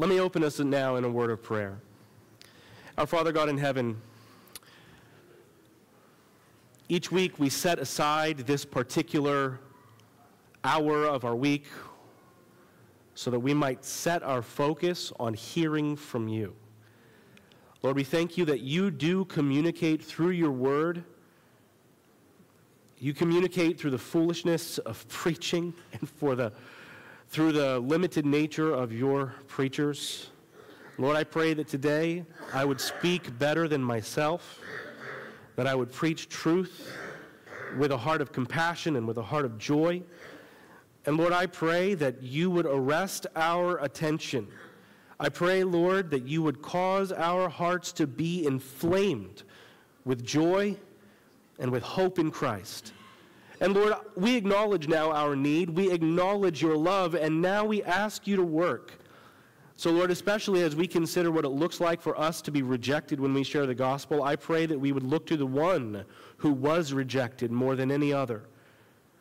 Let me open us now in a word of prayer. Our Father God in heaven, each week we set aside this particular hour of our week so that we might set our focus on hearing from you. Lord, we thank you that you do communicate through your word. You communicate through the foolishness of preaching and for the, through the limited nature of your preachers. Lord, I pray that today I would speak better than myself that I would preach truth with a heart of compassion and with a heart of joy. And Lord, I pray that you would arrest our attention. I pray, Lord, that you would cause our hearts to be inflamed with joy and with hope in Christ. And Lord, we acknowledge now our need. We acknowledge your love, and now we ask you to work. So, Lord, especially as we consider what it looks like for us to be rejected when we share the gospel, I pray that we would look to the one who was rejected more than any other,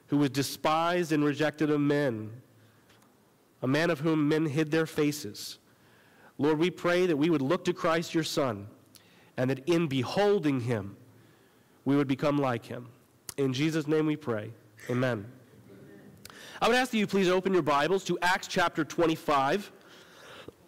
who was despised and rejected of men, a man of whom men hid their faces. Lord, we pray that we would look to Christ, your Son, and that in beholding him, we would become like him. In Jesus' name we pray. Amen. I would ask that you please open your Bibles to Acts chapter 25.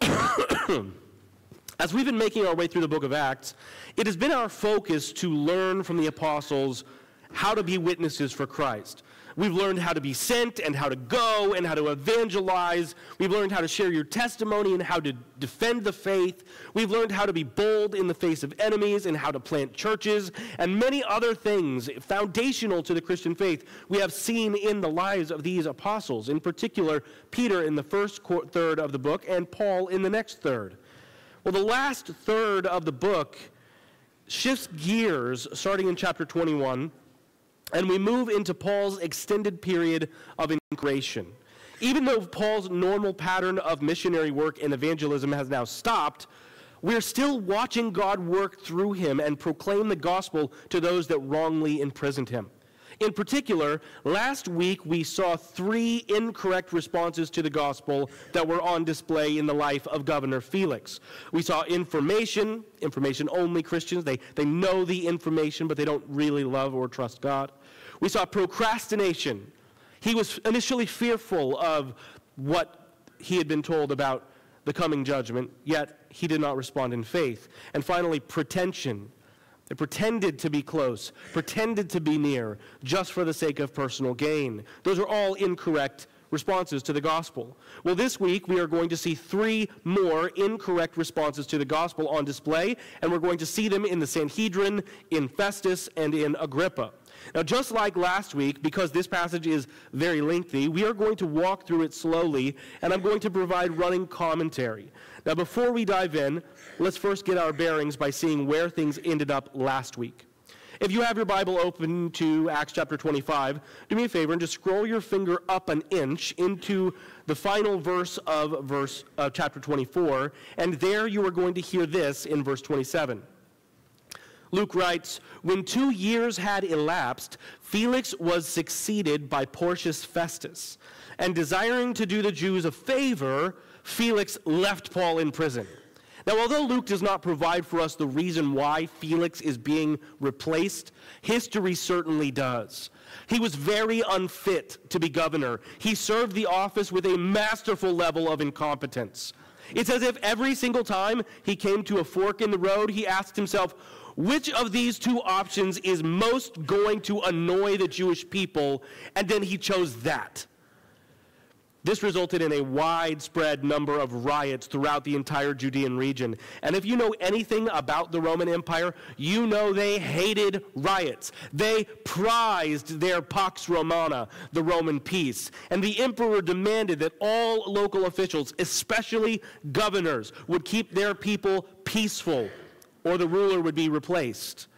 As we've been making our way through the book of Acts, it has been our focus to learn from the apostles how to be witnesses for Christ. We've learned how to be sent and how to go and how to evangelize. We've learned how to share your testimony and how to defend the faith. We've learned how to be bold in the face of enemies and how to plant churches and many other things foundational to the Christian faith we have seen in the lives of these apostles, in particular, Peter in the first third of the book and Paul in the next third. Well, the last third of the book shifts gears starting in chapter 21 and we move into Paul's extended period of incarceration. Even though Paul's normal pattern of missionary work and evangelism has now stopped, we're still watching God work through him and proclaim the gospel to those that wrongly imprisoned him. In particular, last week we saw three incorrect responses to the gospel that were on display in the life of Governor Felix. We saw information, information only Christians. They, they know the information, but they don't really love or trust God. We saw procrastination. He was initially fearful of what he had been told about the coming judgment, yet he did not respond in faith. And finally, pretension. They pretended to be close, pretended to be near, just for the sake of personal gain. Those are all incorrect responses to the gospel. Well, this week we are going to see three more incorrect responses to the gospel on display, and we're going to see them in the Sanhedrin, in Festus, and in Agrippa. Now, just like last week, because this passage is very lengthy, we are going to walk through it slowly, and I'm going to provide running commentary. Now, before we dive in, let's first get our bearings by seeing where things ended up last week. If you have your Bible open to Acts chapter 25, do me a favor and just scroll your finger up an inch into the final verse of verse uh, chapter 24, and there you are going to hear this in verse 27. Luke writes, When two years had elapsed, Felix was succeeded by Porcius Festus. And desiring to do the Jews a favor, Felix left Paul in prison. Now, although Luke does not provide for us the reason why Felix is being replaced, history certainly does. He was very unfit to be governor. He served the office with a masterful level of incompetence. It's as if every single time he came to a fork in the road, he asked himself, which of these two options is most going to annoy the Jewish people? And then he chose that. This resulted in a widespread number of riots throughout the entire Judean region. And if you know anything about the Roman Empire, you know they hated riots. They prized their Pax Romana, the Roman peace. And the emperor demanded that all local officials, especially governors, would keep their people peaceful or the ruler would be replaced.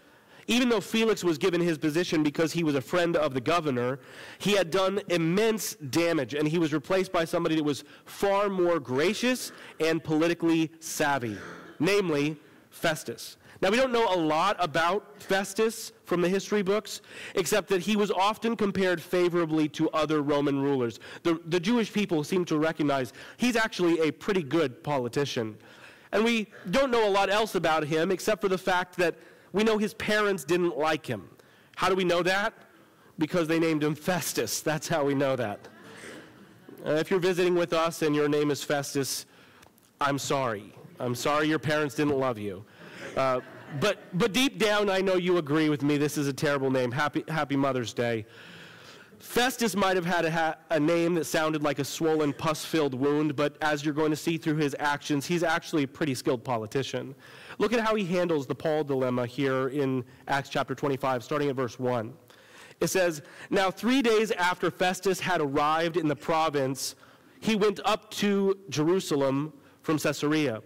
Even though Felix was given his position because he was a friend of the governor, he had done immense damage, and he was replaced by somebody that was far more gracious and politically savvy, namely Festus. Now, we don't know a lot about Festus from the history books, except that he was often compared favorably to other Roman rulers. The, the Jewish people seem to recognize he's actually a pretty good politician. And we don't know a lot else about him, except for the fact that we know his parents didn't like him. How do we know that? Because they named him Festus. That's how we know that. Uh, if you're visiting with us and your name is Festus, I'm sorry. I'm sorry your parents didn't love you. Uh, but, but deep down, I know you agree with me. This is a terrible name. Happy, happy Mother's Day. Festus might have had a, ha- a, name that sounded like a swollen, pus filled wound, but as you're going to see through his actions, he's actually a pretty skilled politician. Look at how he handles the Paul dilemma here in Acts chapter 25, starting at verse 1. It says, Now, three days after Festus had arrived in the province, he went up to Jerusalem from Caesarea.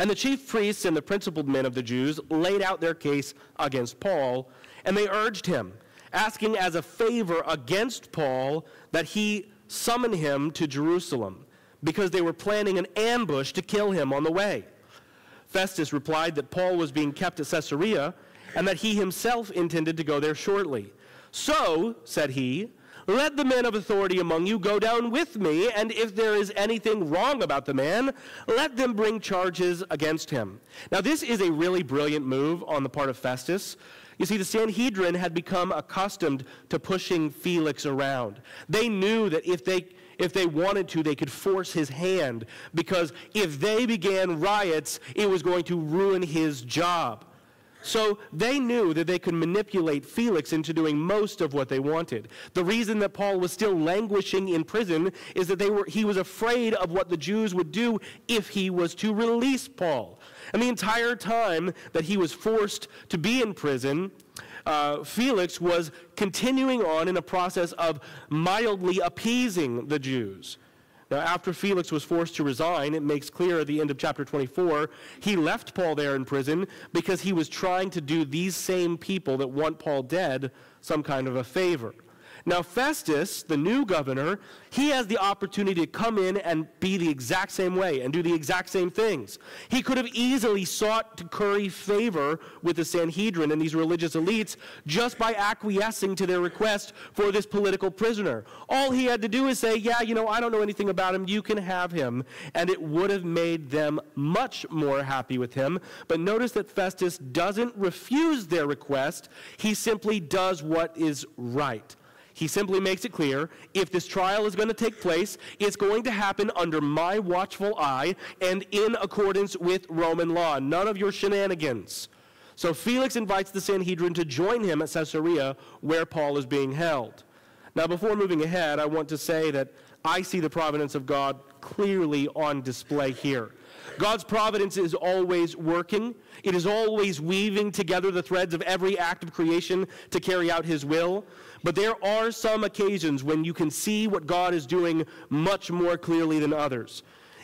And the chief priests and the principal men of the Jews laid out their case against Paul, and they urged him, asking as a favor against Paul that he summon him to Jerusalem, because they were planning an ambush to kill him on the way. Festus replied that Paul was being kept at Caesarea, and that he himself intended to go there shortly. So, said he, let the men of authority among you go down with me, and if there is anything wrong about the man, let them bring charges against him. Now, this is a really brilliant move on the part of Festus. You see, the Sanhedrin had become accustomed to pushing Felix around. They knew that if they if they wanted to, they could force his hand because if they began riots, it was going to ruin his job. So they knew that they could manipulate Felix into doing most of what they wanted. The reason that Paul was still languishing in prison is that they were, he was afraid of what the Jews would do if he was to release Paul. And the entire time that he was forced to be in prison, uh, Felix was continuing on in a process of mildly appeasing the Jews. Now, after Felix was forced to resign, it makes clear at the end of chapter 24, he left Paul there in prison because he was trying to do these same people that want Paul dead some kind of a favor. Now, Festus, the new governor, he has the opportunity to come in and be the exact same way and do the exact same things. He could have easily sought to curry favor with the Sanhedrin and these religious elites just by acquiescing to their request for this political prisoner. All he had to do is say, Yeah, you know, I don't know anything about him, you can have him. And it would have made them much more happy with him. But notice that Festus doesn't refuse their request, he simply does what is right. He simply makes it clear if this trial is going to take place, it's going to happen under my watchful eye and in accordance with Roman law. None of your shenanigans. So Felix invites the Sanhedrin to join him at Caesarea where Paul is being held. Now, before moving ahead, I want to say that I see the providence of God clearly on display here. God's providence is always working. It is always weaving together the threads of every act of creation to carry out his will. But there are some occasions when you can see what God is doing much more clearly than others.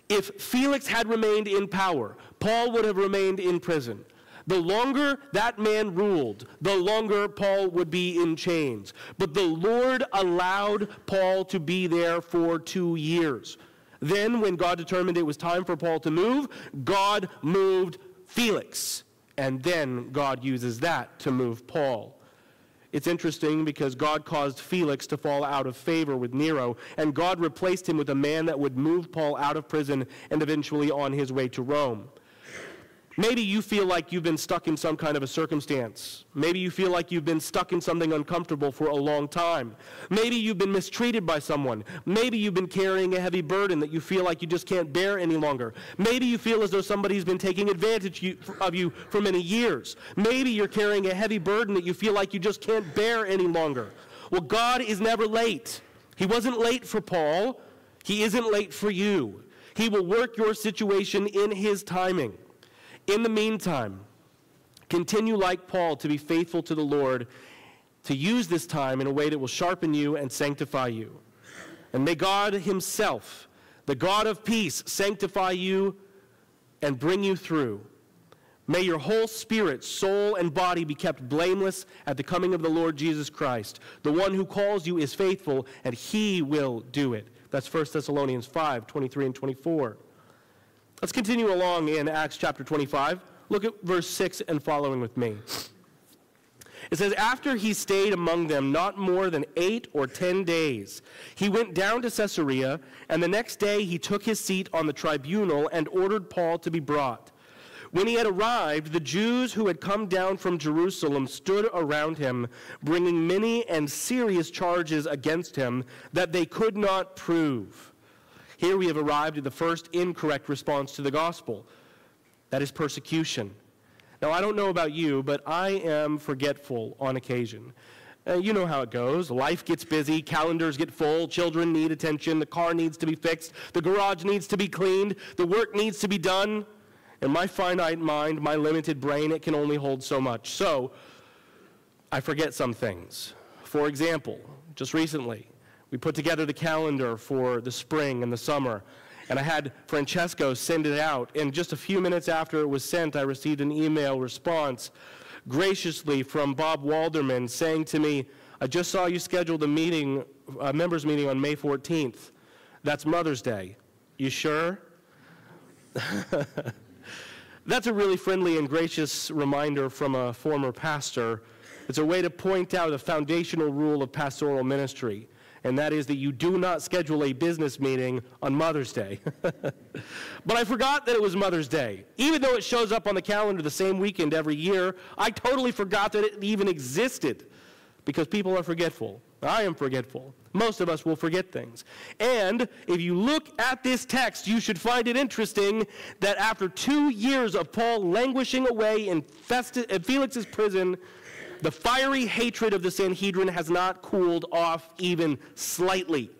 If Felix had remained in power, Paul would have remained in prison. The longer that man ruled, the longer Paul would be in chains. But the Lord allowed Paul to be there for two years. Then, when God determined it was time for Paul to move, God moved Felix. And then God uses that to move Paul. It's interesting because God caused Felix to fall out of favor with Nero, and God replaced him with a man that would move Paul out of prison and eventually on his way to Rome. Maybe you feel like you've been stuck in some kind of a circumstance. Maybe you feel like you've been stuck in something uncomfortable for a long time. Maybe you've been mistreated by someone. Maybe you've been carrying a heavy burden that you feel like you just can't bear any longer. Maybe you feel as though somebody's been taking advantage of you for many years. Maybe you're carrying a heavy burden that you feel like you just can't bear any longer. Well, God is never late. He wasn't late for Paul. He isn't late for you. He will work your situation in His timing. In the meantime, continue like Paul to be faithful to the Lord, to use this time in a way that will sharpen you and sanctify you. And may God Himself, the God of peace, sanctify you and bring you through. May your whole spirit, soul, and body be kept blameless at the coming of the Lord Jesus Christ. The one who calls you is faithful, and he will do it. That's 1 Thessalonians 5 23 and 24. Let's continue along in Acts chapter 25. Look at verse 6 and following with me. It says, After he stayed among them not more than eight or ten days, he went down to Caesarea, and the next day he took his seat on the tribunal and ordered Paul to be brought. When he had arrived, the Jews who had come down from Jerusalem stood around him, bringing many and serious charges against him that they could not prove. Here we have arrived at the first incorrect response to the gospel that is persecution. Now, I don't know about you, but I am forgetful on occasion. Uh, you know how it goes. Life gets busy, calendars get full, children need attention, the car needs to be fixed, the garage needs to be cleaned, the work needs to be done. In my finite mind, my limited brain, it can only hold so much. So, I forget some things. For example, just recently, we put together the calendar for the spring and the summer and I had Francesco send it out. And just a few minutes after it was sent, I received an email response graciously from Bob Walderman saying to me, I just saw you scheduled a meeting, a members meeting on May 14th. That's Mother's Day. You sure? That's a really friendly and gracious reminder from a former pastor. It's a way to point out a foundational rule of pastoral ministry and that is that you do not schedule a business meeting on Mother's Day. but I forgot that it was Mother's Day. Even though it shows up on the calendar the same weekend every year, I totally forgot that it even existed because people are forgetful. I am forgetful. Most of us will forget things. And if you look at this text, you should find it interesting that after two years of Paul languishing away in Felix's prison, the fiery hatred of the Sanhedrin has not cooled off even slightly.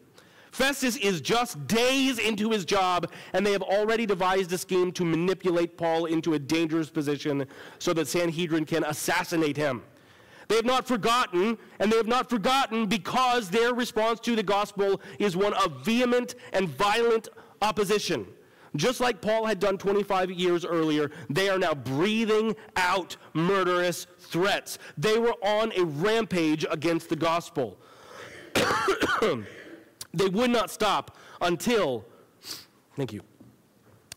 Festus is just days into his job, and they have already devised a scheme to manipulate Paul into a dangerous position so that Sanhedrin can assassinate him. They have not forgotten, and they have not forgotten because their response to the gospel is one of vehement and violent opposition. Just like Paul had done 25 years earlier, they are now breathing out murderous threats. They were on a rampage against the gospel. they would not stop until, thank you,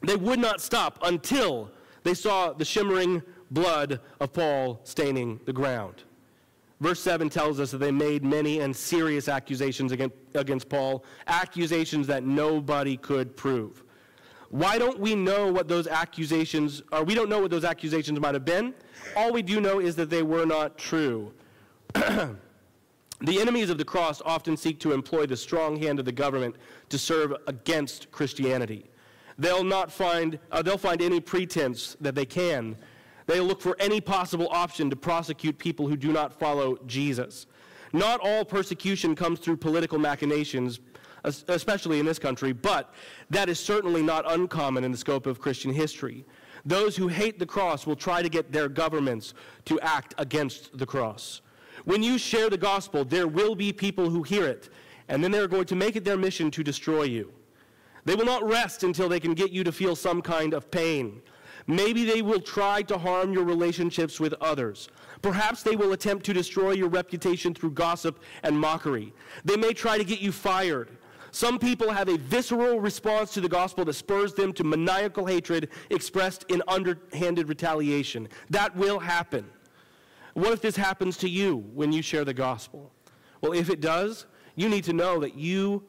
they would not stop until they saw the shimmering blood of Paul staining the ground. Verse 7 tells us that they made many and serious accusations against, against Paul, accusations that nobody could prove. Why don't we know what those accusations, or we don't know what those accusations might have been? All we do know is that they were not true. the enemies of the cross often seek to employ the strong hand of the government to serve against Christianity. They'll not find, uh, they'll find any pretense that they can. They'll look for any possible option to prosecute people who do not follow Jesus. Not all persecution comes through political machinations, especially in this country, but that is certainly not uncommon in the scope of Christian history. Those who hate the cross will try to get their governments to act against the cross. When you share the gospel, there will be people who hear it, and then they're going to make it their mission to destroy you. They will not rest until they can get you to feel some kind of pain. Maybe they will try to harm your relationships with others. Perhaps they will attempt to destroy your reputation through gossip and mockery. They may try to get you fired. Some people have a visceral response to the gospel that spurs them to maniacal hatred expressed in underhanded retaliation. That will happen. What if this happens to you when you share the gospel? Well, if it does, you need to know that you,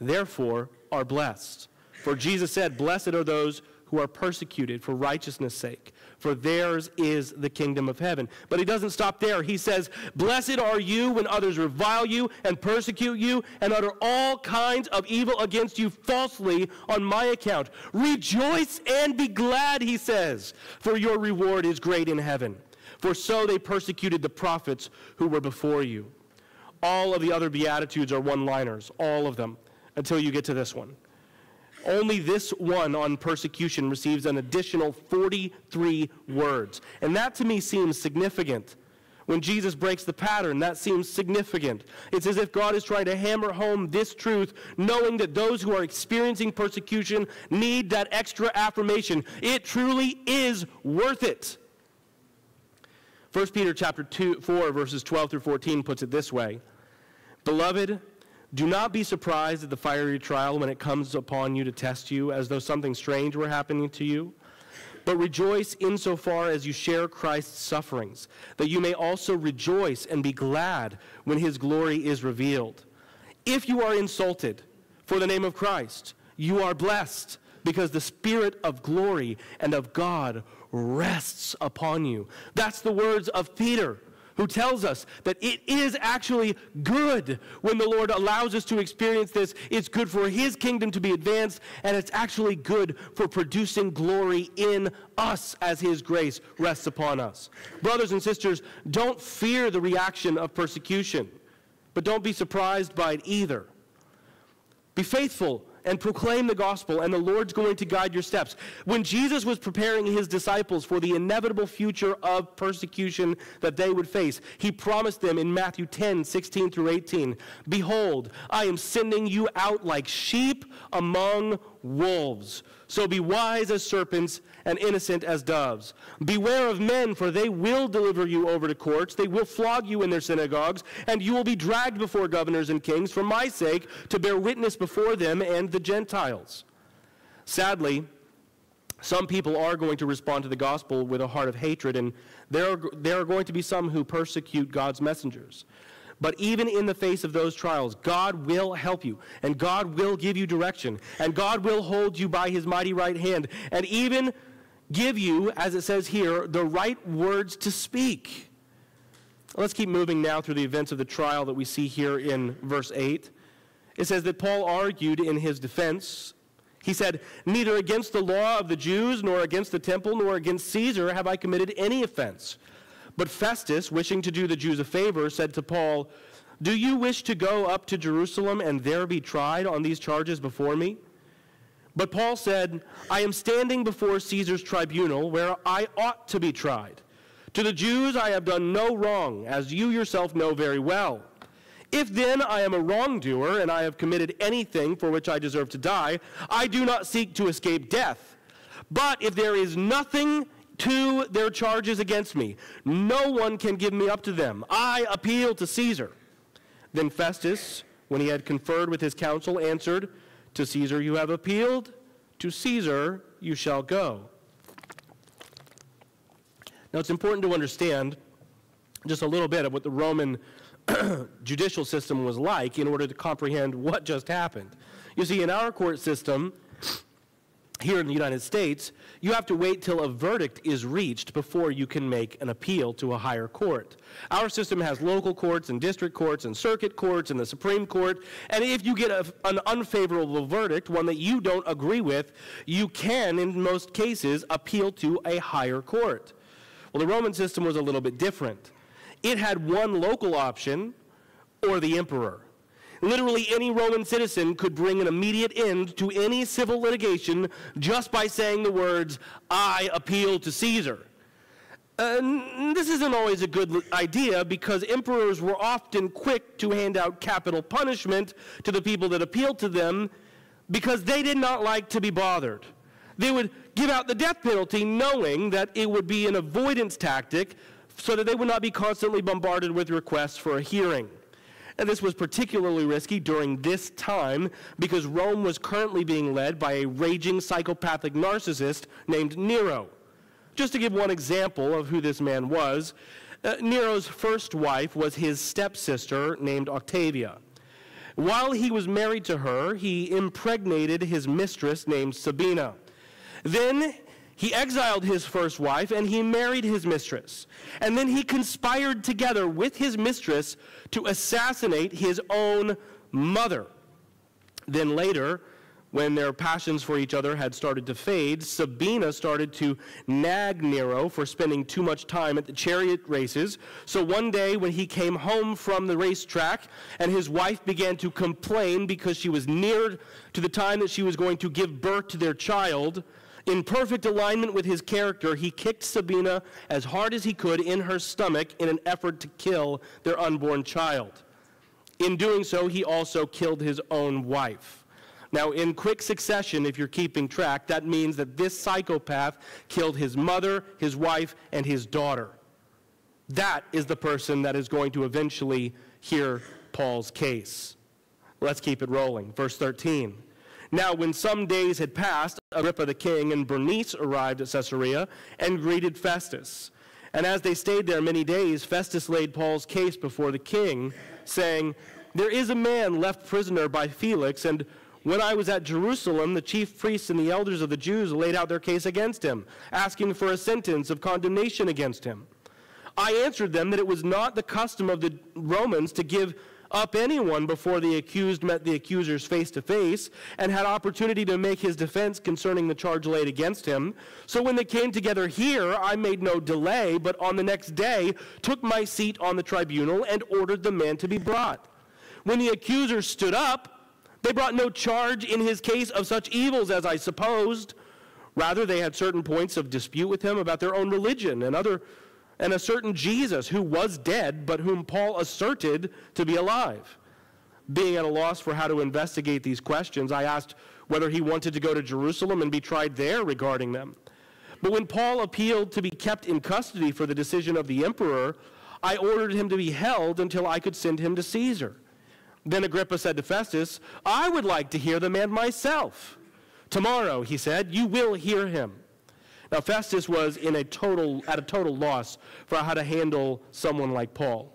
therefore, are blessed. For Jesus said, Blessed are those who are persecuted for righteousness' sake, for theirs is the kingdom of heaven. But he doesn't stop there. He says, Blessed are you when others revile you and persecute you and utter all kinds of evil against you falsely on my account. Rejoice and be glad, he says, for your reward is great in heaven. For so they persecuted the prophets who were before you. All of the other Beatitudes are one liners, all of them, until you get to this one. Only this one on persecution receives an additional 43 words. And that to me seems significant. When Jesus breaks the pattern, that seems significant. It's as if God is trying to hammer home this truth, knowing that those who are experiencing persecution need that extra affirmation. It truly is worth it. 1 Peter chapter 2, 4, verses 12 through 14 puts it this way Beloved, do not be surprised at the fiery trial when it comes upon you to test you, as though something strange were happening to you. but rejoice insofar as you share Christ's sufferings, that you may also rejoice and be glad when his glory is revealed. If you are insulted for the name of Christ, you are blessed because the Spirit of glory and of God rests upon you. That's the words of Peter who tells us that it is actually good when the Lord allows us to experience this. It's good for His kingdom to be advanced, and it's actually good for producing glory in us as His grace rests upon us. Brothers and sisters, don't fear the reaction of persecution, but don't be surprised by it either. Be faithful and proclaim the gospel, and the Lord's going to guide your steps. When Jesus was preparing his disciples for the inevitable future of persecution that they would face, he promised them in Matthew 10 16 through 18 Behold, I am sending you out like sheep among wolves. So be wise as serpents and innocent as doves. Beware of men, for they will deliver you over to courts. They will flog you in their synagogues, and you will be dragged before governors and kings for my sake to bear witness before them and the Gentiles. Sadly, some people are going to respond to the gospel with a heart of hatred, and there are, there are going to be some who persecute God's messengers. But even in the face of those trials, God will help you, and God will give you direction, and God will hold you by his mighty right hand, and even give you, as it says here, the right words to speak. Let's keep moving now through the events of the trial that we see here in verse 8. It says that Paul argued in his defense. He said, Neither against the law of the Jews, nor against the temple, nor against Caesar have I committed any offense. But Festus, wishing to do the Jews a favor, said to Paul, Do you wish to go up to Jerusalem and there be tried on these charges before me? But Paul said, I am standing before Caesar's tribunal where I ought to be tried. To the Jews I have done no wrong, as you yourself know very well. If then I am a wrongdoer and I have committed anything for which I deserve to die, I do not seek to escape death. But if there is nothing to their charges against me. No one can give me up to them. I appeal to Caesar. Then Festus, when he had conferred with his council, answered, To Caesar you have appealed, to Caesar you shall go. Now it's important to understand just a little bit of what the Roman judicial system was like in order to comprehend what just happened. You see, in our court system, here in the United States, you have to wait till a verdict is reached before you can make an appeal to a higher court. Our system has local courts and district courts and circuit courts and the Supreme Court, and if you get a, an unfavorable verdict, one that you don't agree with, you can, in most cases, appeal to a higher court. Well, the Roman system was a little bit different. It had one local option or the emperor. Literally any Roman citizen could bring an immediate end to any civil litigation just by saying the words, I appeal to Caesar. Uh, this isn't always a good idea because emperors were often quick to hand out capital punishment to the people that appealed to them because they did not like to be bothered. They would give out the death penalty knowing that it would be an avoidance tactic so that they would not be constantly bombarded with requests for a hearing. And this was particularly risky during this time because Rome was currently being led by a raging psychopathic narcissist named Nero. Just to give one example of who this man was, uh, Nero's first wife was his stepsister named Octavia. While he was married to her, he impregnated his mistress named Sabina. Then he exiled his first wife and he married his mistress. And then he conspired together with his mistress to assassinate his own mother. Then later, when their passions for each other had started to fade, Sabina started to nag Nero for spending too much time at the chariot races. So one day, when he came home from the racetrack and his wife began to complain because she was near to the time that she was going to give birth to their child, in perfect alignment with his character, he kicked Sabina as hard as he could in her stomach in an effort to kill their unborn child. In doing so, he also killed his own wife. Now, in quick succession, if you're keeping track, that means that this psychopath killed his mother, his wife, and his daughter. That is the person that is going to eventually hear Paul's case. Let's keep it rolling. Verse 13. Now, when some days had passed, Agrippa the king and Bernice arrived at Caesarea and greeted Festus. And as they stayed there many days, Festus laid Paul's case before the king, saying, There is a man left prisoner by Felix, and when I was at Jerusalem, the chief priests and the elders of the Jews laid out their case against him, asking for a sentence of condemnation against him. I answered them that it was not the custom of the Romans to give up anyone before the accused met the accusers face to face and had opportunity to make his defense concerning the charge laid against him. So when they came together here, I made no delay, but on the next day took my seat on the tribunal and ordered the man to be brought. When the accusers stood up, they brought no charge in his case of such evils as I supposed. Rather, they had certain points of dispute with him about their own religion and other and a certain Jesus who was dead, but whom Paul asserted to be alive. Being at a loss for how to investigate these questions, I asked whether he wanted to go to Jerusalem and be tried there regarding them. But when Paul appealed to be kept in custody for the decision of the emperor, I ordered him to be held until I could send him to Caesar. Then Agrippa said to Festus, I would like to hear the man myself. Tomorrow, he said, you will hear him. Now, Festus was in a total, at a total loss for how to handle someone like Paul.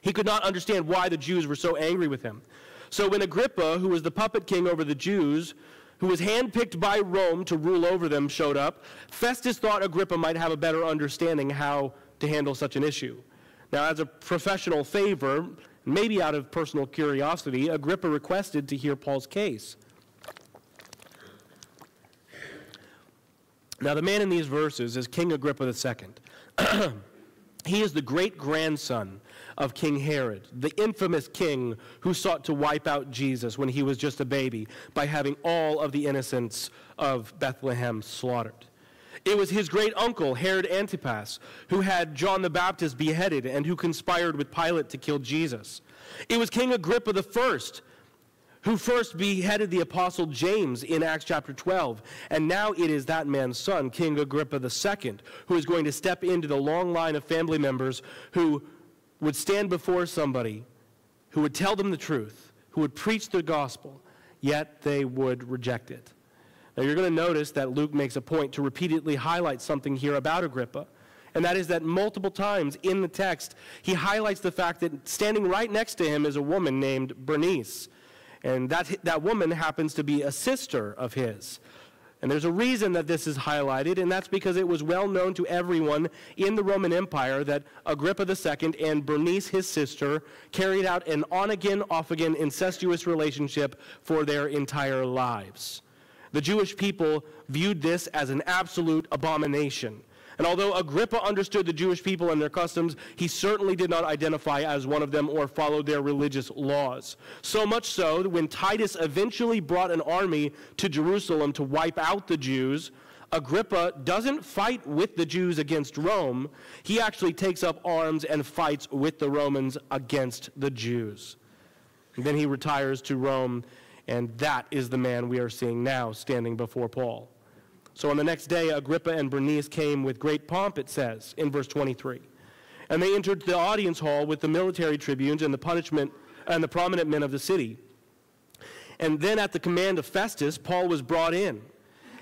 He could not understand why the Jews were so angry with him. So when Agrippa, who was the puppet king over the Jews, who was handpicked by Rome to rule over them, showed up, Festus thought Agrippa might have a better understanding how to handle such an issue. Now, as a professional favor, maybe out of personal curiosity, Agrippa requested to hear Paul's case. Now, the man in these verses is King Agrippa II. he is the great grandson of King Herod, the infamous king who sought to wipe out Jesus when he was just a baby by having all of the innocents of Bethlehem slaughtered. It was his great uncle, Herod Antipas, who had John the Baptist beheaded and who conspired with Pilate to kill Jesus. It was King Agrippa I who first beheaded the apostle James in Acts chapter 12. And now it is that man's son, King Agrippa II, who is going to step into the long line of family members who would stand before somebody who would tell them the truth, who would preach the gospel, yet they would reject it. Now you're going to notice that Luke makes a point to repeatedly highlight something here about Agrippa. And that is that multiple times in the text, he highlights the fact that standing right next to him is a woman named Bernice. And that, that woman happens to be a sister of his. And there's a reason that this is highlighted, and that's because it was well known to everyone in the Roman Empire that Agrippa II and Bernice, his sister, carried out an on again, off again incestuous relationship for their entire lives. The Jewish people viewed this as an absolute abomination. And although Agrippa understood the Jewish people and their customs, he certainly did not identify as one of them or follow their religious laws. So much so that when Titus eventually brought an army to Jerusalem to wipe out the Jews, Agrippa doesn't fight with the Jews against Rome. He actually takes up arms and fights with the Romans against the Jews. And then he retires to Rome, and that is the man we are seeing now standing before Paul. So on the next day, Agrippa and Bernice came with great pomp, it says in verse 23. And they entered the audience hall with the military tribunes and the punishment and the prominent men of the city. And then at the command of Festus, Paul was brought in.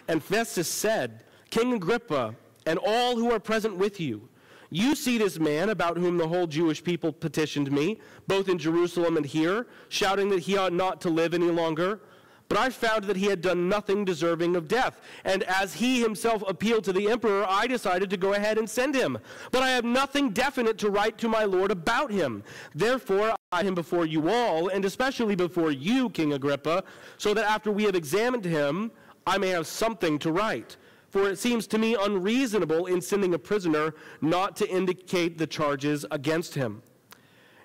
And Festus said, King Agrippa, and all who are present with you, you see this man about whom the whole Jewish people petitioned me, both in Jerusalem and here, shouting that he ought not to live any longer. But I found that he had done nothing deserving of death. And as he himself appealed to the emperor, I decided to go ahead and send him. But I have nothing definite to write to my lord about him. Therefore, I him before you all, and especially before you, King Agrippa, so that after we have examined him, I may have something to write. For it seems to me unreasonable in sending a prisoner not to indicate the charges against him.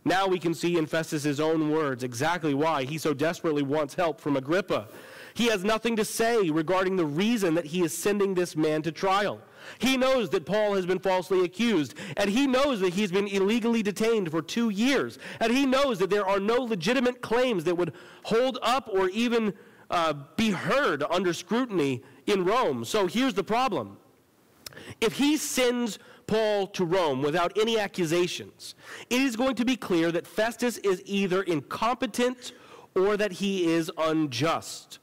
Now we can see in Festus's own words exactly why he so desperately wants help from Agrippa. He has nothing to say regarding the reason that he is sending this man to trial. He knows that Paul has been falsely accused, and he knows that he's been illegally detained for two years, and he knows that there are no legitimate claims that would hold up or even uh, be heard under scrutiny in Rome. So here's the problem. If he sends Paul to Rome without any accusations, it is going to be clear that Festus is either incompetent or that he is unjust.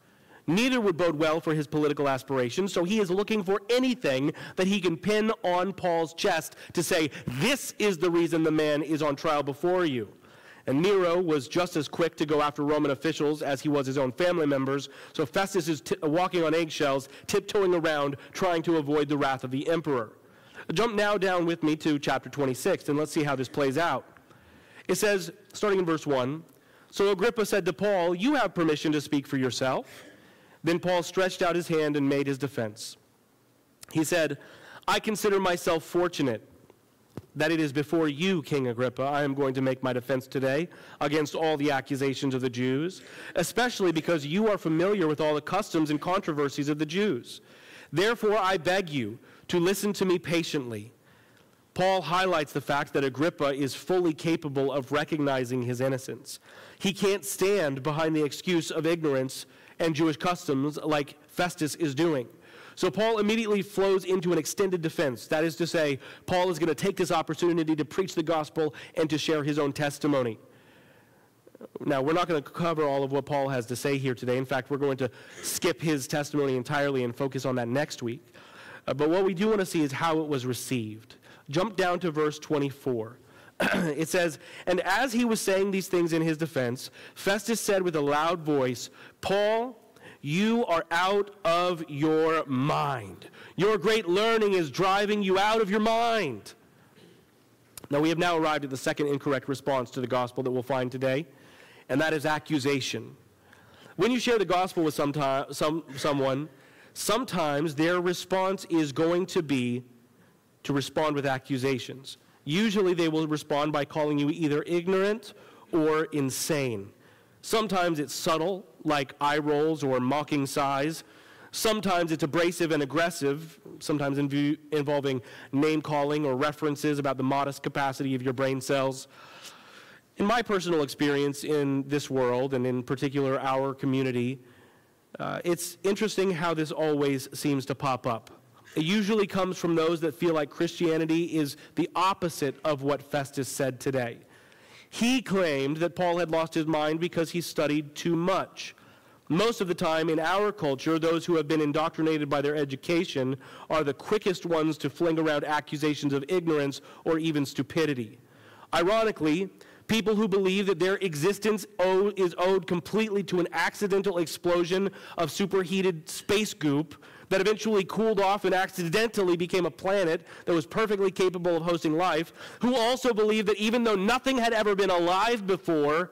Neither would bode well for his political aspirations, so he is looking for anything that he can pin on Paul's chest to say, This is the reason the man is on trial before you. And Nero was just as quick to go after Roman officials as he was his own family members, so Festus is walking on eggshells, tiptoeing around, trying to avoid the wrath of the emperor. Jump now down with me to chapter 26, and let's see how this plays out. It says, starting in verse 1 So Agrippa said to Paul, You have permission to speak for yourself. Then Paul stretched out his hand and made his defense. He said, I consider myself fortunate that it is before you, King Agrippa, I am going to make my defense today against all the accusations of the Jews, especially because you are familiar with all the customs and controversies of the Jews. Therefore, I beg you to listen to me patiently. Paul highlights the fact that Agrippa is fully capable of recognizing his innocence. He can't stand behind the excuse of ignorance and Jewish customs like Festus is doing. So Paul immediately flows into an extended defense. That is to say, Paul is going to take this opportunity to preach the gospel and to share his own testimony. Now, we're not going to cover all of what Paul has to say here today. In fact, we're going to skip his testimony entirely and focus on that next week. Uh, but what we do want to see is how it was received. Jump down to verse 24. it says, And as he was saying these things in his defense, Festus said with a loud voice, Paul, you are out of your mind. Your great learning is driving you out of your mind. Now, we have now arrived at the second incorrect response to the gospel that we'll find today, and that is accusation. When you share the gospel with some, some, someone, sometimes their response is going to be to respond with accusations. Usually, they will respond by calling you either ignorant or insane. Sometimes it's subtle, like eye rolls or mocking sighs. Sometimes it's abrasive and aggressive, sometimes involving name calling or references about the modest capacity of your brain cells. In my personal experience in this world, and in particular our community, uh, it's interesting how this always seems to pop up. It usually comes from those that feel like Christianity is the opposite of what Festus said today. He claimed that Paul had lost his mind because he studied too much. Most of the time in our culture, those who have been indoctrinated by their education are the quickest ones to fling around accusations of ignorance or even stupidity. Ironically, people who believe that their existence is owed completely to an accidental explosion of superheated space goop that eventually cooled off and accidentally became a planet that was perfectly capable of hosting life, who also believe that even though nothing had ever been alive before,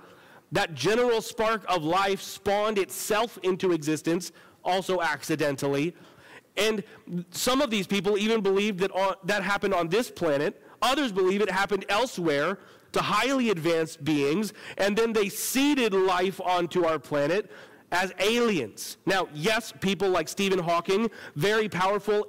that general spark of life spawned itself into existence, also accidentally. And some of these people even believed that on, that happened on this planet. Others believe it happened elsewhere to highly advanced beings, and then they seeded life onto our planet as aliens. Now, yes, people like Stephen Hawking, very powerful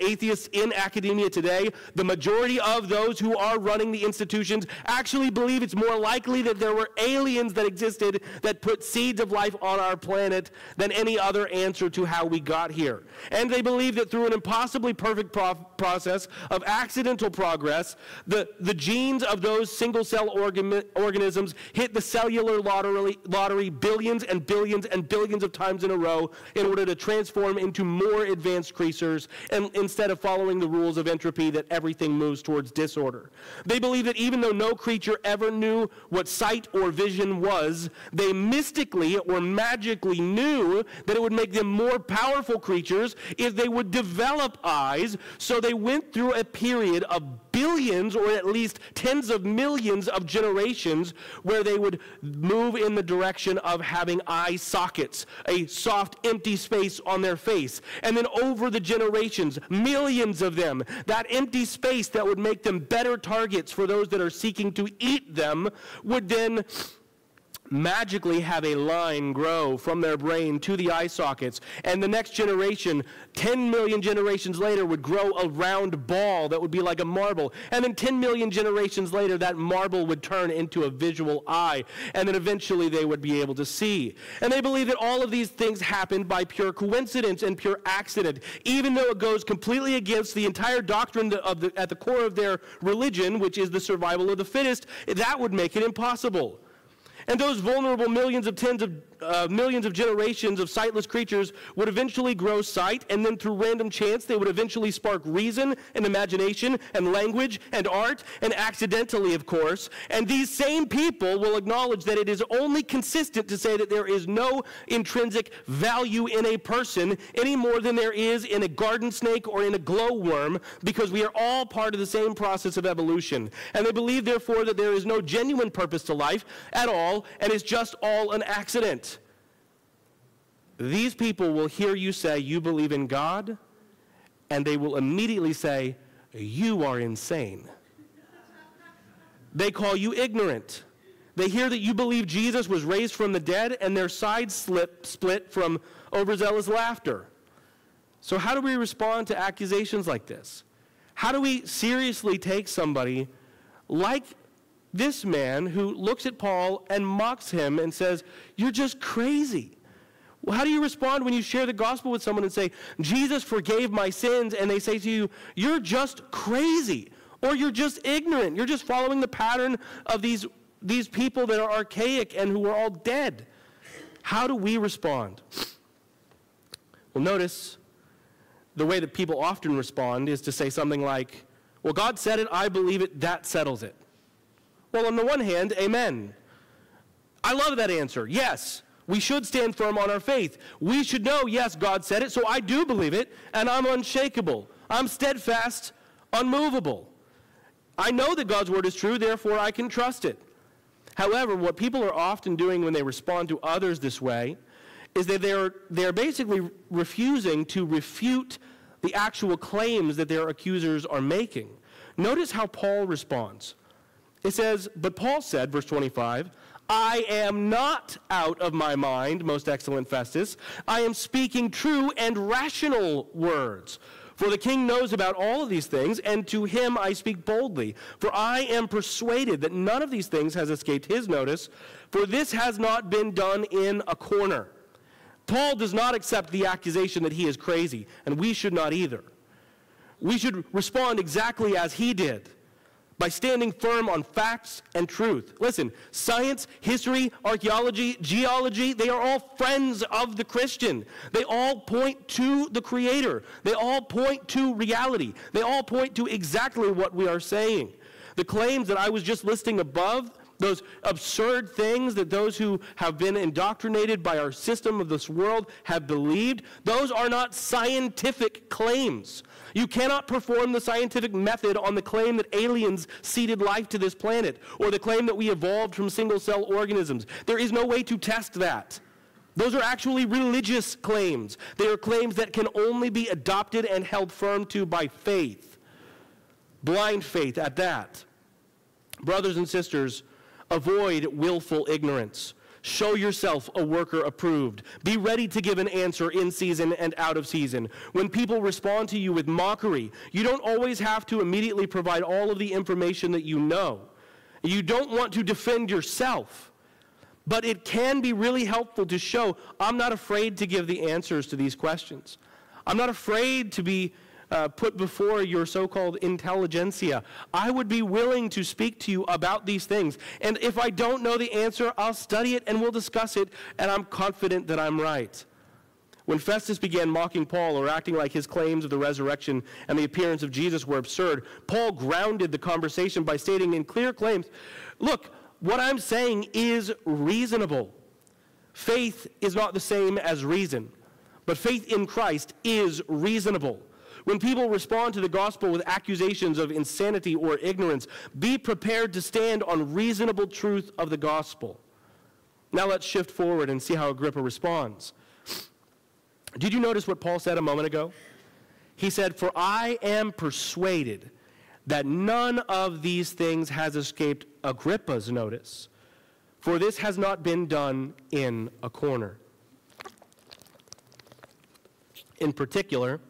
atheists in academia today, the majority of those who are running the institutions actually believe it's more likely that there were aliens that existed that put seeds of life on our planet than any other answer to how we got here. And they believe that through an impossibly perfect process of accidental progress, the, the genes of those single cell organ- organisms hit the cellular lottery, lottery billions and billions and billions of times in a row in order to transform into more advanced creatures and instead of following the rules of entropy that everything moves towards disorder. They believe that even though no creature ever knew what sight or vision was, they mystically or magically knew that it would make them more powerful creatures if they would develop eyes. So they went through a period of billions or at least tens of millions of generations where they would move in the direction of having eye sockets, a soft, empty space on their face. And then over the generations, millions of them, that empty space that would make them better targets for those that are seeking to eat them would then magically have a line grow from their brain to the eye sockets. And the next generation, 10 million generations later, would grow a round ball that would be like a marble. And then 10 million generations later, that marble would turn into a visual eye. And then eventually they would be able to see. And they believe that all of these things happened by pure coincidence and pure accident, even though it goes completely against the entire doctrine of the, at the core of their religion, which is the survival of the fittest. That would make it impossible. And those vulnerable millions of tens of uh, millions of generations of sightless creatures would eventually grow sight, and then through random chance, they would eventually spark reason and imagination and language and art, and accidentally, of course. And these same people will acknowledge that it is only consistent to say that there is no intrinsic value in a person any more than there is in a garden snake or in a glowworm, because we are all part of the same process of evolution. And they believe, therefore, that there is no genuine purpose to life at all, and it's just all an accident. These people will hear you say you believe in God, and they will immediately say, You are insane. They call you ignorant. They hear that you believe Jesus was raised from the dead, and their sides slip, split from overzealous laughter. So, how do we respond to accusations like this? How do we seriously take somebody like this man who looks at Paul and mocks him and says, You're just crazy? Well, how do you respond when you share the gospel with someone and say, Jesus forgave my sins, and they say to you, You're just crazy, or you're just ignorant, you're just following the pattern of these, these people that are archaic and who are all dead? How do we respond? Well, notice the way that people often respond is to say something like, Well, God said it, I believe it, that settles it. Well, on the one hand, amen. I love that answer. Yes, we should stand firm on our faith. We should know, yes, God said it, so I do believe it, and I'm unshakable. I'm steadfast, unmovable. I know that God's word is true, therefore I can trust it. However, what people are often doing when they respond to others this way is that they're, they're basically refusing to refute the actual claims that their accusers are making. Notice how Paul responds. It says, But Paul said, verse 25, I am not out of my mind, most excellent Festus. I am speaking true and rational words. For the king knows about all of these things, and to him I speak boldly. For I am persuaded that none of these things has escaped his notice, for this has not been done in a corner. Paul does not accept the accusation that he is crazy, and we should not either. We should respond exactly as he did by standing firm on facts and truth. Listen, science, history, archaeology, geology, they are all friends of the Christian. They all point to the Creator. They all point to reality. They all point to exactly what we are saying. The claims that I was just listing above, those absurd things that those who have been indoctrinated by our system of this world have believed, those are not scientific claims. You cannot perform the scientific method on the claim that aliens seeded life to this planet or the claim that we evolved from single cell organisms. There is no way to test that. Those are actually religious claims. They are claims that can only be adopted and held firm to by faith. Blind faith at that. Brothers and sisters, avoid willful ignorance. Show yourself a worker approved. Be ready to give an answer in season and out of season. When people respond to you with mockery, you don't always have to immediately provide all of the information that you know. You don't want to defend yourself. But it can be really helpful to show I'm not afraid to give the answers to these questions. I'm not afraid to be uh, put before your so called intelligentsia. I would be willing to speak to you about these things. And if I don't know the answer, I'll study it and we'll discuss it, and I'm confident that I'm right. When Festus began mocking Paul or acting like his claims of the resurrection and the appearance of Jesus were absurd, Paul grounded the conversation by stating in clear claims Look, what I'm saying is reasonable. Faith is not the same as reason, but faith in Christ is reasonable. When people respond to the gospel with accusations of insanity or ignorance, be prepared to stand on reasonable truth of the gospel. Now let's shift forward and see how Agrippa responds. Did you notice what Paul said a moment ago? He said, For I am persuaded that none of these things has escaped Agrippa's notice, for this has not been done in a corner. In particular,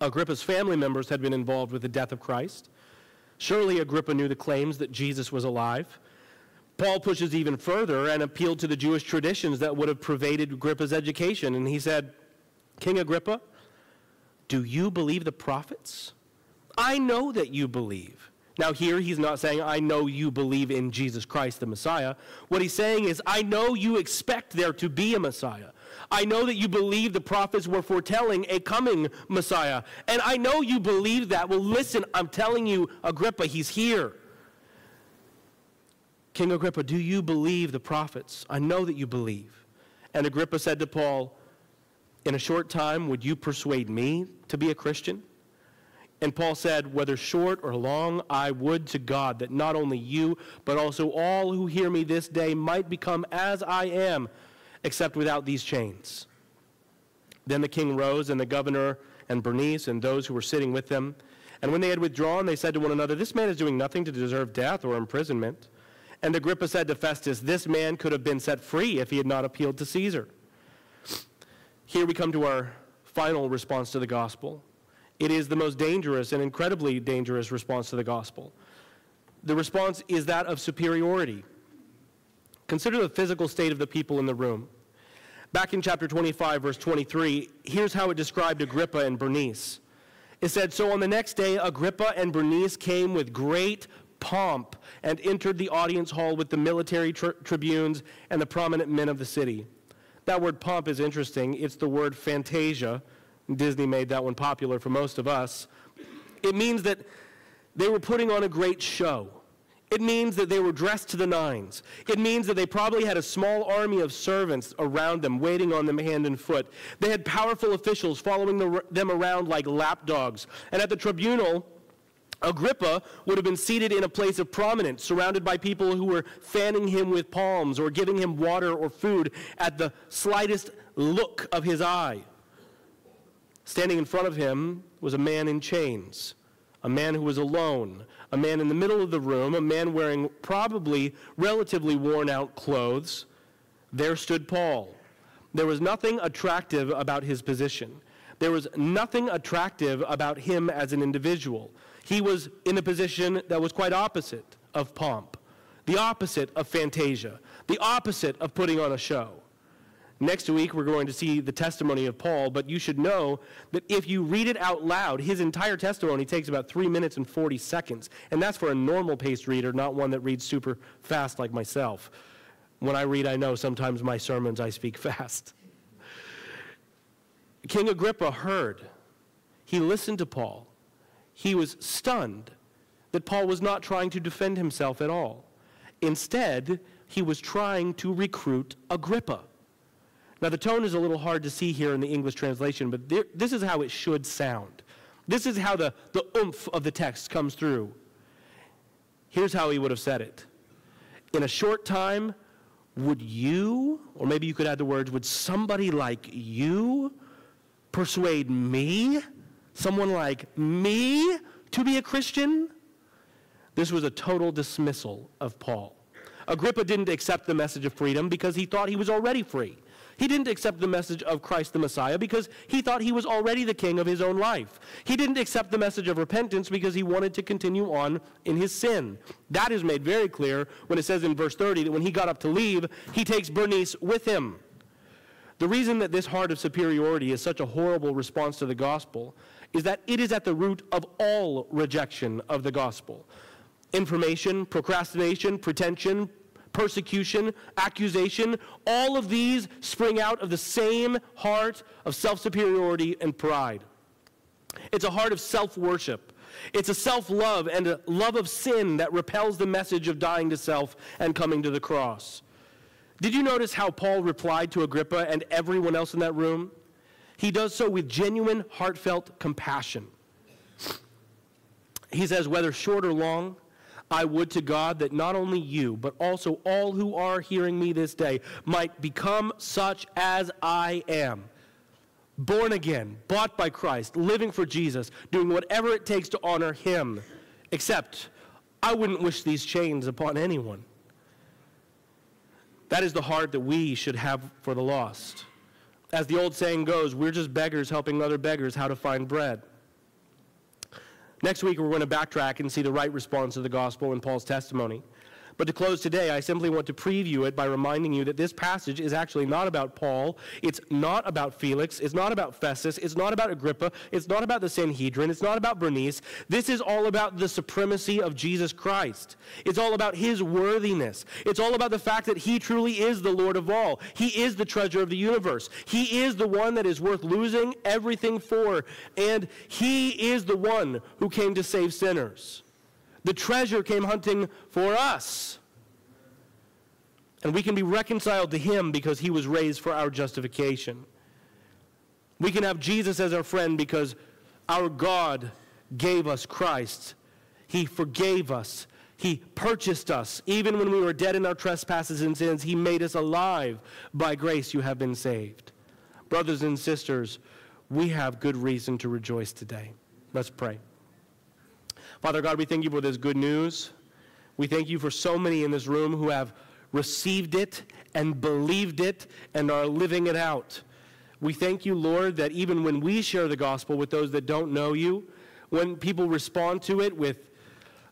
Agrippa's family members had been involved with the death of Christ. Surely Agrippa knew the claims that Jesus was alive. Paul pushes even further and appealed to the Jewish traditions that would have pervaded Agrippa's education. And he said, King Agrippa, do you believe the prophets? I know that you believe. Now, here he's not saying, I know you believe in Jesus Christ the Messiah. What he's saying is, I know you expect there to be a Messiah. I know that you believe the prophets were foretelling a coming Messiah. And I know you believe that. Well, listen, I'm telling you, Agrippa, he's here. King Agrippa, do you believe the prophets? I know that you believe. And Agrippa said to Paul, In a short time, would you persuade me to be a Christian? And Paul said, Whether short or long, I would to God that not only you, but also all who hear me this day might become as I am, except without these chains. Then the king rose, and the governor and Bernice and those who were sitting with them. And when they had withdrawn, they said to one another, This man is doing nothing to deserve death or imprisonment. And Agrippa said to Festus, This man could have been set free if he had not appealed to Caesar. Here we come to our final response to the gospel. It is the most dangerous and incredibly dangerous response to the gospel. The response is that of superiority. Consider the physical state of the people in the room. Back in chapter 25, verse 23, here's how it described Agrippa and Bernice. It said, So on the next day, Agrippa and Bernice came with great pomp and entered the audience hall with the military tri- tribunes and the prominent men of the city. That word pomp is interesting. It's the word fantasia. Disney made that one popular for most of us. It means that they were putting on a great show. It means that they were dressed to the nines. It means that they probably had a small army of servants around them, waiting on them hand and foot. They had powerful officials following the, them around like lapdogs. And at the tribunal, Agrippa would have been seated in a place of prominence, surrounded by people who were fanning him with palms or giving him water or food at the slightest look of his eye. Standing in front of him was a man in chains, a man who was alone, a man in the middle of the room, a man wearing probably relatively worn out clothes. There stood Paul. There was nothing attractive about his position. There was nothing attractive about him as an individual. He was in a position that was quite opposite of pomp, the opposite of fantasia, the opposite of putting on a show. Next week, we're going to see the testimony of Paul, but you should know that if you read it out loud, his entire testimony takes about 3 minutes and 40 seconds. And that's for a normal paced reader, not one that reads super fast like myself. When I read, I know sometimes my sermons I speak fast. King Agrippa heard. He listened to Paul he was stunned that Paul was not trying to defend himself at all. Instead, he was trying to recruit Agrippa. Now, the tone is a little hard to see here in the English translation, but there, this is how it should sound. This is how the, the oomph of the text comes through. Here's how he would have said it In a short time, would you, or maybe you could add the words, would somebody like you persuade me someone like me to be a Christian? This was a total dismissal of Paul. Agrippa didn't accept the message of freedom because he thought he was already free. He didn't accept the message of Christ the Messiah because he thought he was already the king of his own life. He didn't accept the message of repentance because he wanted to continue on in his sin. That is made very clear when it says in verse 30 that when he got up to leave, he takes Bernice with him. The reason that this heart of superiority is such a horrible response to the gospel is that it is at the root of all rejection of the gospel. Information, procrastination, pretension, persecution, accusation, all of these spring out of the same heart of self superiority and pride. It's a heart of self worship. It's a self love and a love of sin that repels the message of dying to self and coming to the cross. Did you notice how Paul replied to Agrippa and everyone else in that room? He does so with genuine, heartfelt compassion. He says, whether short or long, I would to God that not only you, but also all who are hearing me this day might become such as I am. Born again, bought by Christ, living for Jesus, doing whatever it takes to honor him. Except, I wouldn't wish these chains upon anyone. That is the heart that we should have for the lost. As the old saying goes, we're just beggars helping other beggars how to find bread. Next week, we're going to backtrack and see the right response to the gospel in Paul's testimony. But to close today, I simply want to preview it by reminding you that this passage is actually not about Paul. It's not about Felix. It's not about Festus. It's not about Agrippa. It's not about the Sanhedrin. It's not about Bernice. This is all about the supremacy of Jesus Christ. It's all about his worthiness. It's all about the fact that he truly is the Lord of all. He is the treasure of the universe. He is the one that is worth losing everything for. And he is the one who came to save sinners. The treasure came hunting for us. And we can be reconciled to him because he was raised for our justification. We can have Jesus as our friend because our God gave us Christ. He forgave us. He purchased us. Even when we were dead in our trespasses and sins, He made us alive. By grace, you have been saved. Brothers and sisters, we have good reason to rejoice today. Let's pray. Father God, we thank you for this good news. We thank you for so many in this room who have received it and believed it and are living it out. We thank you, Lord, that even when we share the gospel with those that don't know you, when people respond to it with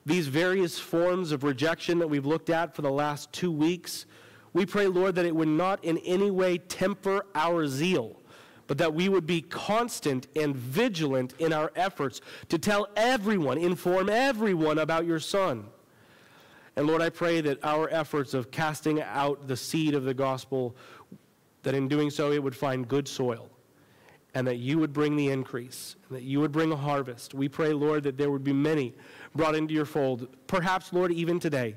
these various forms of rejection that we've looked at for the last two weeks, we pray, Lord, that it would not in any way temper our zeal but that we would be constant and vigilant in our efforts to tell everyone, inform everyone about your Son. And Lord, I pray that our efforts of casting out the seed of the gospel, that in doing so it would find good soil, and that you would bring the increase, and that you would bring a harvest. We pray, Lord, that there would be many brought into your fold, perhaps, Lord, even today.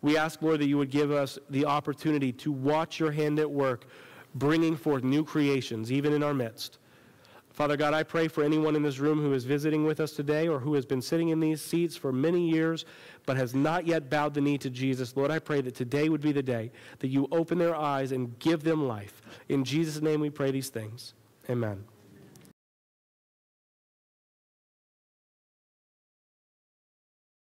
We ask, Lord, that you would give us the opportunity to watch your hand at work bringing forth new creations, even in our midst. Father God, I pray for anyone in this room who is visiting with us today or who has been sitting in these seats for many years but has not yet bowed the knee to Jesus. Lord, I pray that today would be the day that you open their eyes and give them life. In Jesus' name we pray these things. Amen.